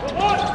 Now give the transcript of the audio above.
Uh!